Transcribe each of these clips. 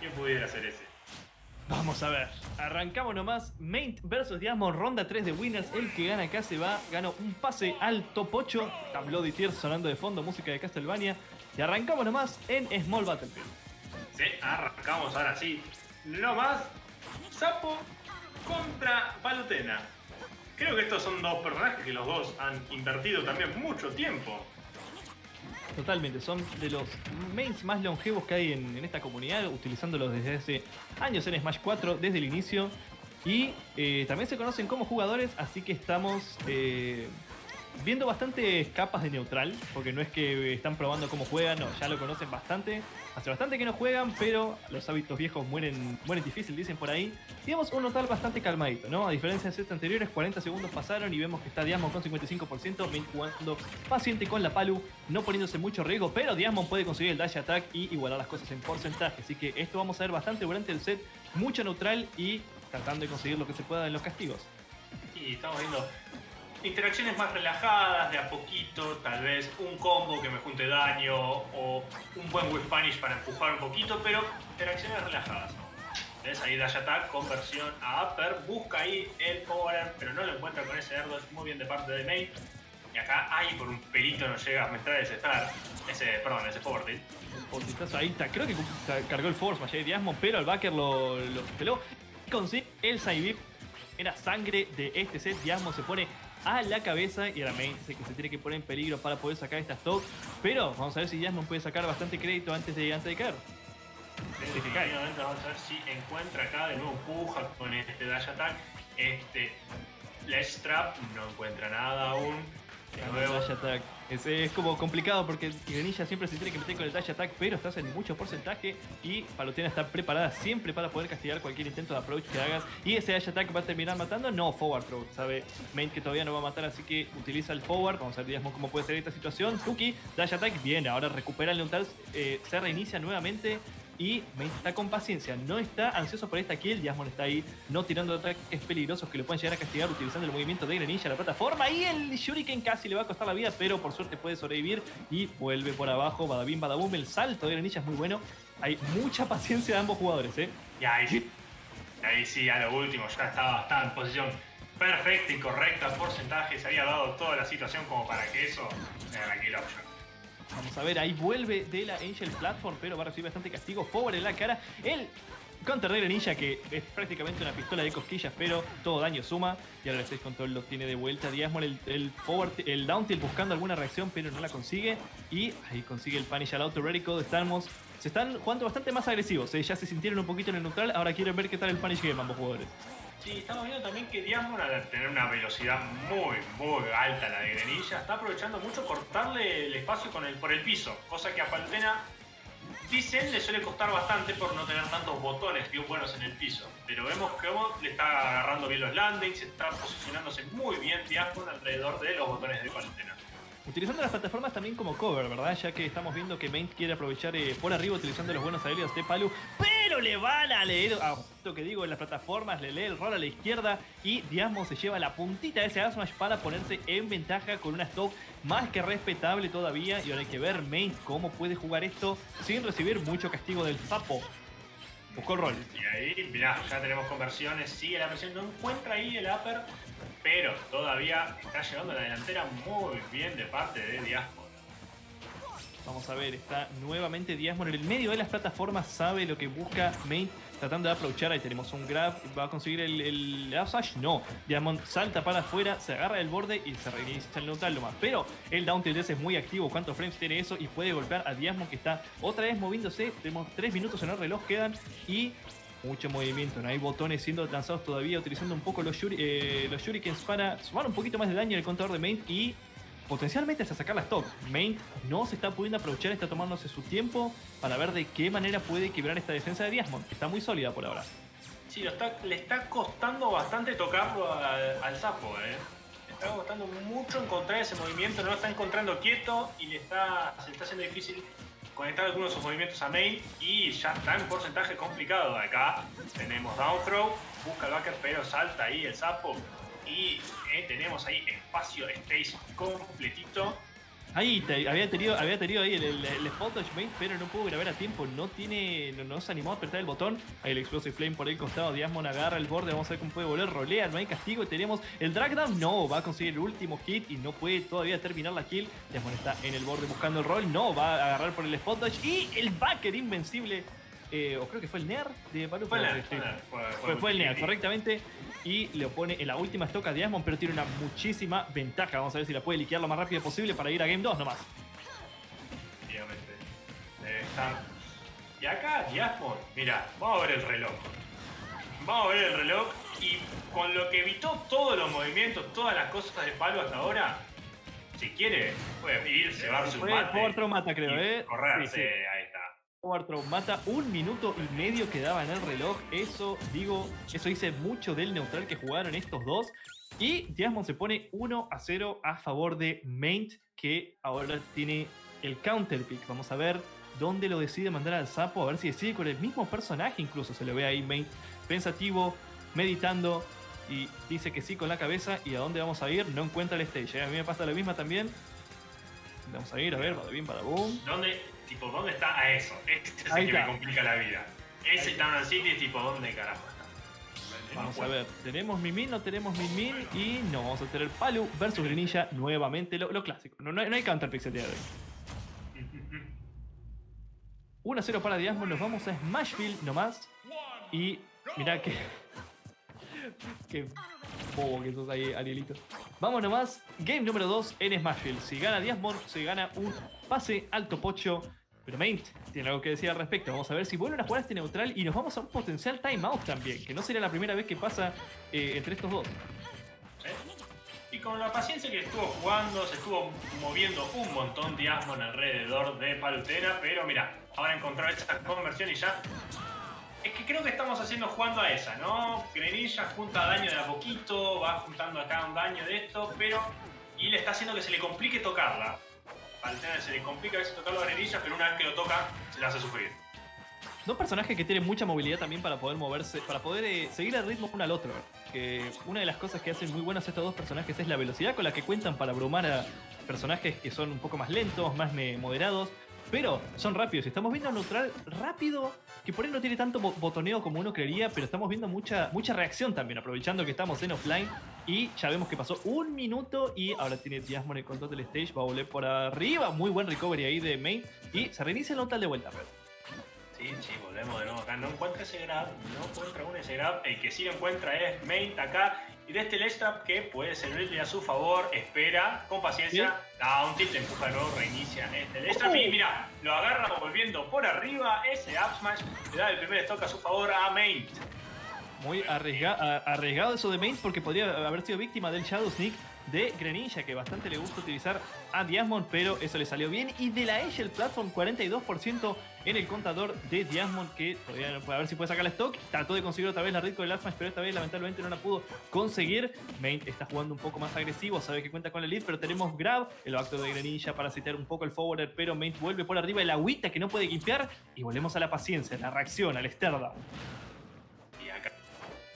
¿Quién pudiera hacer ese? Vamos a ver. Arrancamos nomás. Main versus Diamond, ronda 3 de Winners. El que gana acá se va. Gana un pase al top 8. Está Bloody Tears sonando de fondo, música de Castlevania. Y arrancamos nomás en Small Battlefield. Sí, arrancamos ahora sí. No más. Sapo contra Palutena. Creo que estos son dos personajes que los dos han invertido también mucho tiempo. Totalmente, son de los mains más longevos que hay en, esta comunidad, utilizándolos desde hace años en Smash 4, desde el inicio. Y eh, también se conocen como jugadores, así que estamos eh, viendo bastantes capas de neutral, porque no es que están probando cómo juegan, no, ya lo conocen bastante. Hace bastante que no juegan, pero los hábitos viejos mueren, mueren difícil, dicen por ahí. Digamos un neutral bastante calmadito, ¿no? A diferencia de sets anteriores, 40 segundos pasaron y vemos que está Diamond con 55%, Main jugando paciente con la Palu, no poniéndose mucho riesgo, pero Diamond puede conseguir el dash attack y igualar las cosas en porcentaje. Así que esto vamos a ver bastante durante el set, mucho neutral y tratando de conseguir lo que se pueda en los castigos. Y estamos viendo interacciones más relajadas, de a poquito, tal vez un combo que me junte daño o un buen whip punish para empujar un poquito, pero interacciones relajadas. ¿Ves? Ahí Dash Attack, conversión a Upper, busca ahí el power, pero no lo encuentra con ese Erdo, es muy bien de parte de Mate. Y acá, ahí por un pelito no llega a meter ese Star, ese, perdón, ese Forward tilt. Ahí creo que ca- cargó el Force Mage de Diasmond, pero el backer lo, lo peló. Consigue el side Era sangre de este set. Diasmond se pone a la cabeza y dice que se tiene que poner en peligro para poder sacar esta stock. Pero vamos a ver si Diasmond puede sacar bastante crédito antes de, antes de caer. Que cae. Vamos a ver si encuentra acá de nuevo puja con este Dash Attack. Este Ledge Trap no encuentra nada aún. Dash attack. Es, es como complicado porque Grenilla siempre se tiene que meter con el dash attack, pero estás en mucho porcentaje y Palutena está preparada siempre para poder castigar cualquier intento de approach que hagas. Y ese dash attack va a terminar matando, no forward throw. Sabe Main que todavía no va a matar, así que utiliza el forward. Vamos a ver, digamos, cómo puede ser esta situación. Tuki, dash attack, bien, ahora recupera el neutral, eh, se reinicia nuevamente. Y está con paciencia, no está ansioso por esta kill. Diasmond está ahí, no tirando ataques peligrosos que lo pueden llegar a castigar utilizando el movimiento de Greninja, la plataforma. Y el Shuriken casi le va a costar la vida, pero por suerte puede sobrevivir y vuelve por abajo. Badabim, badaboom. El salto de Greninja es muy bueno. Hay mucha paciencia de ambos jugadores, ¿eh? y ahí sí, ahí sí, a lo último, ya estaba, en posición perfecta y correcta, porcentaje, se había dado toda la situación como para que eso era la kill option. Vamos a ver, ahí vuelve de la Angel Platform, pero va a recibir bastante castigo. En la cara. El counter de Greninja, que es prácticamente una pistola de cosquillas, pero todo daño suma. Y ahora el 6 control lo tiene de vuelta. Diasmol el, el forward, el down tilt buscando alguna reacción, pero no la consigue. Y ahí consigue el punish al auto code. Estamos. Se están jugando bastante más agresivos. ¿eh? Ya se sintieron un poquito en el neutral. Ahora quieren ver qué tal el punish game ambos jugadores. Sí, estamos viendo también que Diamond al tener una velocidad muy, muy alta la de Grenilla, está aprovechando mucho cortarle el espacio por el piso, cosa que a Palutena dicen le suele costar bastante por no tener tantos botones bien buenos en el piso. Pero vemos cómo le está agarrando bien los landings, está posicionándose muy bien Diamond alrededor de los botones de Palutena. Utilizando las plataformas también como cover, ¿verdad? Ya que estamos viendo que Main quiere aprovechar eh, por arriba utilizando los buenos aéreos de Palu. Pero le van a leer, a lo que digo, en las plataformas, le lee el rol a la izquierda y Diasmo se lleva la puntita de ese Gas Smash para ponerse en ventaja con una stock más que respetable todavía. Y ahora hay que ver Main cómo puede jugar esto sin recibir mucho castigo del Zapo. Buscó el rol. Y ahí, mirá, ya tenemos conversiones, sigue la presión, no encuentra ahí el upper, pero todavía está llevando la delantera muy bien de parte de Diasmo. Vamos a ver, está nuevamente Diasmon en el medio de las plataformas, sabe lo que busca Main, tratando de aprovechar. Ahí tenemos un grab, va a conseguir el, el upsash. No, Diamond salta para afuera, se agarra del borde y se reinicia el neutral más. Pero el down tilt es muy activo. ¿Cuántos frames tiene eso? Y puede golpear a Diasmon que está otra vez moviéndose. Tenemos 3 minutos en el reloj, quedan y. Mucho movimiento, no hay botones siendo lanzados todavía, utilizando un poco los, shuri- eh, los shurikens para sumar un poquito más de daño en el contador de Main y potencialmente hasta sacar la stock. Main no se está pudiendo aprovechar, está tomándose su tiempo para ver de qué manera puede quebrar esta defensa de Diasmond. Está muy sólida por ahora. Sí, lo está- le está costando bastante tocarlo al, al sapo, eh. Le está costando mucho encontrar ese movimiento, no lo está encontrando quieto y le está, se está haciendo difícil conectar algunos de sus movimientos a main y ya está en porcentaje complicado. Acá tenemos down throw, busca el backer pero salta ahí el sapo y eh, tenemos ahí espacio space completito. Ahí había tenido, había tenido ahí el, el, spot touch main, pero no pudo grabar a tiempo. No tiene. No, se animó a apretar el botón. Ahí el Explosive Flame por el costado. Diasmon agarra el borde. Vamos a ver cómo puede volver. Rolea, no hay castigo. Y tenemos el Dragdown. No, va a conseguir el último hit y no puede todavía terminar la kill. Diasmon está en el borde buscando el roll. No, va a agarrar por el spot touch. Y el backer invencible. Eh, o creo que fue el Near de Balu. Fue, fue, fue, el Near, correctamente y le pone en la última stock a Diasmond, pero tiene una muchísima ventaja. Vamos a ver si la puede liquear lo más rápido posible para ir a Game 2 nomás. Efectivamente. Y acá Diasmond, mira, vamos a ver el reloj. Vamos a ver el reloj y con lo que evitó todos los movimientos, todas las cosas de palo hasta ahora, si quiere, puede ir, llevar su mate. otro mata, creo, ¿eh? Correrse, está. Power mata un minuto y medio quedaba en el reloj. Eso, digo, eso dice mucho del neutral que jugaron estos dos. Y Diasmond se pone 1 a 0 a favor de Maint, que ahora tiene el counter pick. Vamos a ver dónde lo decide mandar al sapo, a ver si decide con el mismo personaje. Incluso se le ve ahí Maint pensativo, meditando. Y dice que sí con la cabeza. ¿Y a dónde vamos a ir? No encuentra el stage. ¿eh? A mí me pasa lo mismo también. Vamos a ir, a ver, para bien, para boom. ¿Dónde? Tipo, ¿dónde está a eso? Este es el que me complica la vida. Ese Town City, tipo, ¿dónde carajo está? Vamos a ver, tenemos Mimin, no tenemos Mimin y no, vamos a tener Palu versus Grenilla nuevamente, lo, clásico. No, no, hay counterpicks el día de hoy. 1 0 para Diasmo, nos vamos a Smashville nomás. Y mirá que. Qué bobo que sos ahí, Arielito. Vamos nomás, game número 2 en Smashville. Si gana Diasmond, se gana un pase alto pocho. Pero Maint tiene algo que decir al respecto. Vamos a ver si vuelven a jugar este neutral y nos vamos a un potencial timeout también, que no sería la primera vez que pasa eh, entre estos dos. Y con la paciencia que estuvo jugando, se estuvo moviendo un montón Diasmond alrededor de Palutena, pero mira, ahora encontrar esta conversión y ya es que creo que estamos haciendo jugando a esa, ¿no? Grenilla junta daño de a poquito, va juntando acá un daño de esto, pero. Y le está haciendo que se le complique tocarla. Al tener se le complica a veces tocarlo a Grenilla, pero una vez que lo toca, se le hace sufrir. Dos personajes que tienen mucha movilidad también para poder moverse, para poder eh, seguir el ritmo uno al otro. Que una de las cosas que hacen muy buenas estos dos personajes es la velocidad con la que cuentan para abrumar a personajes que son un poco más lentos, más moderados pero son rápidos. Estamos viendo neutral rápido, que por ahí no tiene tanto botoneo como uno creería, pero estamos viendo mucha, mucha reacción también, aprovechando que estamos en offline. Y ya vemos que pasó un minuto y ahora tiene Diasmo en el control del stage, va a volver por arriba. Muy buen recovery ahí de main. Y se reinicia el neutral de vuelta. Sí, sí, volvemos de nuevo acá. No encuentra ese grab, no encuentra un ese grab. El que sí lo encuentra es Main acá. Y de este Lestab que puede servirle a su favor, espera con paciencia, da un tilt, empuja nuevo, reinicia este Lestab y mira, lo agarra volviendo por arriba, ese up smash le da el primer stock a su favor a Main. Muy arriesgado eso de Main porque podría haber sido víctima del Shadow Sneak de Greninja, que bastante le gusta utilizar a Diasmond, pero eso le salió bien. Y de la el Platform, 42% en el contador de Diasmond, que todavía no puede a ver si puede sacar la stock. Trató de conseguir otra vez la red con el Alpha, pero esta vez lamentablemente no la pudo conseguir. Main está jugando un poco más agresivo, sabe que cuenta con el lead, pero tenemos Grab, el acto de Greninja para citar un poco el forwarder, pero Main vuelve por arriba el agüita que no puede limpiar. Y volvemos a la paciencia, la reacción, al Sterda.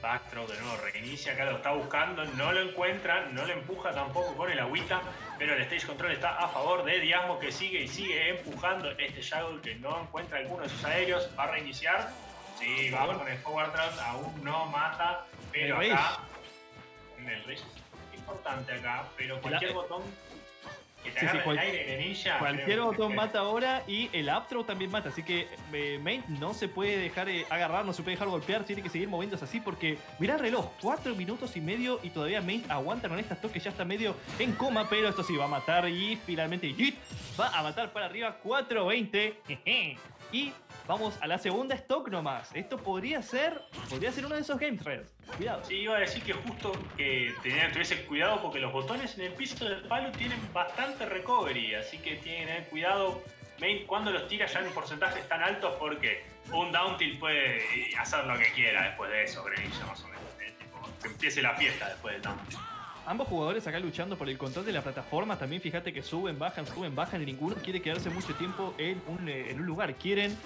Bastro de nuevo reinicia, acá lo está buscando, no lo encuentra, no lo empuja tampoco con el agüita, pero el stage control está a favor de Diasmo que sigue y sigue empujando este Shadow que no encuentra alguno de sus aéreos, va a reiniciar, sí, va con el forward aún no mata, pero acá, en el importante acá, pero cualquier botón cualquier botón mata ahora y el up también mata. Así que eh, Main no se puede dejar eh, agarrar, no se puede dejar golpear, tiene que seguir moviéndose así porque mira el reloj, 4 minutos y medio y todavía Main aguanta con estas toques, ya está medio en coma, pero esto sí va a matar y finalmente va a matar para arriba 4-20. Y vamos a la segunda stock nomás. Esto podría ser, podría ser uno de esos game threads. Cuidado. Sí, iba a decir que justo que tenía, tuviese cuidado porque los botones en el piso del palo tienen bastante recovery, así que tienen que tener cuidado cuando los tira ya en porcentajes tan altos porque un down tilt puede hacer lo que quiera después de eso, Grenilla más o menos. Eh, que empiece la fiesta después del down tilt ambos jugadores acá luchando por el control de la plataforma. También fíjate que suben, bajan, suben, bajan y ninguno quiere quedarse mucho tiempo en un, eh, en un lugar. Quieren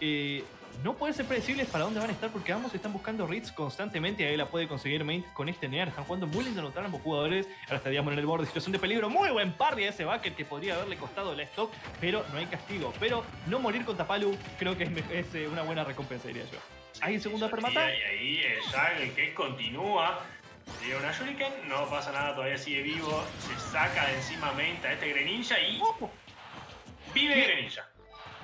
eh, no puede ser predecibles para dónde van a estar porque ambos están buscando Ritz constantemente. Ahí la puede conseguir Main con este Near. Están jugando muy lindo anotar ambos jugadores. Ahora estaríamos en el borde, situación de peligro. Muy buen parry a ese bucket que podría haberle costado la stock, pero no hay castigo. Pero no morir con Tapalu creo que es, eh, una buena recompensa, diría yo. Ahí segunda permata. Y ahí ya el que continúa. Llega una Shuriken, no pasa nada, todavía sigue vivo. Se saca de encima Main a este Greninja y. Vive Greninja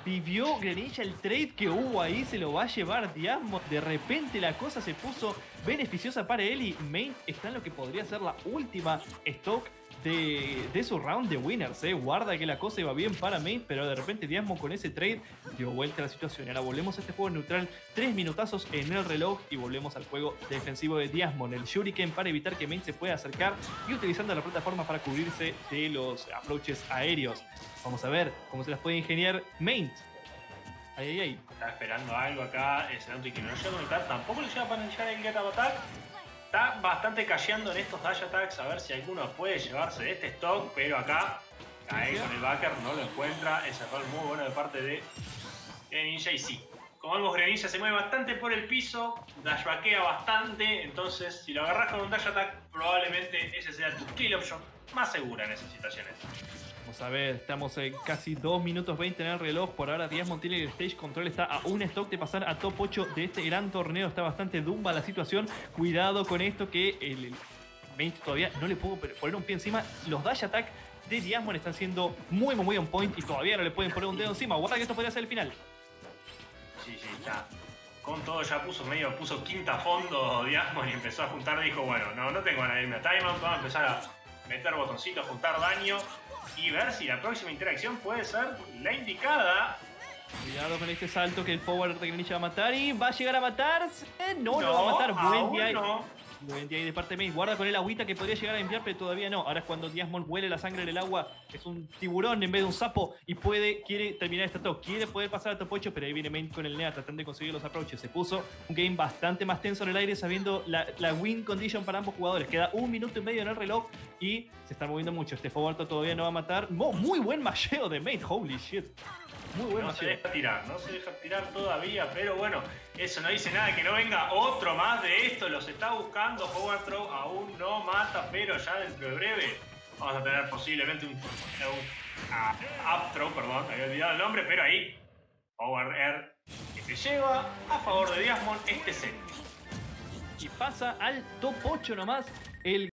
vivió Greninja el trade que hubo ahí, se lo va a llevar Diasmo. De repente la cosa se puso beneficiosa para él y Main está en lo que podría ser la última stock de, su round de winners. ¿eh? Guarda que la cosa iba bien para Main, pero de repente Diasmo con ese trade dio vuelta a la situación. Ahora volvemos a este juego neutral, tres minutazos en el reloj y volvemos al juego defensivo de Diasmo, el Shuriken para evitar que Main se pueda acercar y utilizando la plataforma para cubrirse de los approaches aéreos. Vamos a ver cómo se las puede ingeniar Maint. Ay, ay, ay. Está esperando algo acá. El Senauti que no llega a conectar. Tampoco le llega para iniciar el Get Attack. Está bastante cayendo en estos Dash Attacks. A ver si alguno puede llevarse este stock. Pero acá cae con el backer. No lo encuentra. Ese error muy bueno de parte de Ninja. Y sí. Como vemos, Greninja se mueve bastante por el piso. Dashbackea bastante. Entonces, si lo agarras con un Dash Attack, probablemente ese sea tu kill option más segura en esas situaciones. A ver, estamos en casi 2 minutos 20 en el reloj. Por ahora, Díaz Montiel el Stage Control está a un stock de pasar a top 8 de este gran torneo. Está bastante dumba la situación. Cuidado con esto que el 20 todavía no le puedo poner un pie encima. Los dash attack de Diamond están siendo muy, muy on point y todavía no le pueden poner un dedo encima. Guarda que esto podría ser el final. Sí, sí, ya. Con todo ya puso medio, puso quinta fondo Diamond y empezó a juntar. Dijo, bueno, no, no tengo ganas de irme a. Vamos a empezar a meter botoncitos, juntar daño y ver si la próxima interacción puede ser la indicada. Cuidado con este salto que el forward de Greninja va a matar y va a llegar a matarse. No, no, va a matar. Buen día. No. Buen día ahí de parte de Mace. Guarda con el agüita que podría llegar a enviar, pero todavía no. Ahora es cuando Diasmon huele la sangre en el agua. Es un tiburón en vez de un sapo y puede, quiere terminar esta top. Quiere poder pasar a top 8, pero ahí viene Main con el Nea tratando de conseguir los approaches. Se puso un game bastante más tenso en el aire, sabiendo la, win condition para ambos jugadores. Queda un minuto y medio en el reloj y se está moviendo mucho. Este forward todavía no va a matar. muy buen macheo de Main. Holy shit. Muy bueno. No se deja tirar, no se deja tirar todavía, pero bueno, eso no dice nada que no venga otro más de esto. Los está buscando. Howard Throw aún no mata, pero ya dentro de breve vamos a tener posiblemente un, up throw, perdón, había olvidado el nombre, pero ahí Howard Air que se lleva a favor de Diasmond este set. Y pasa al top 8 nomás el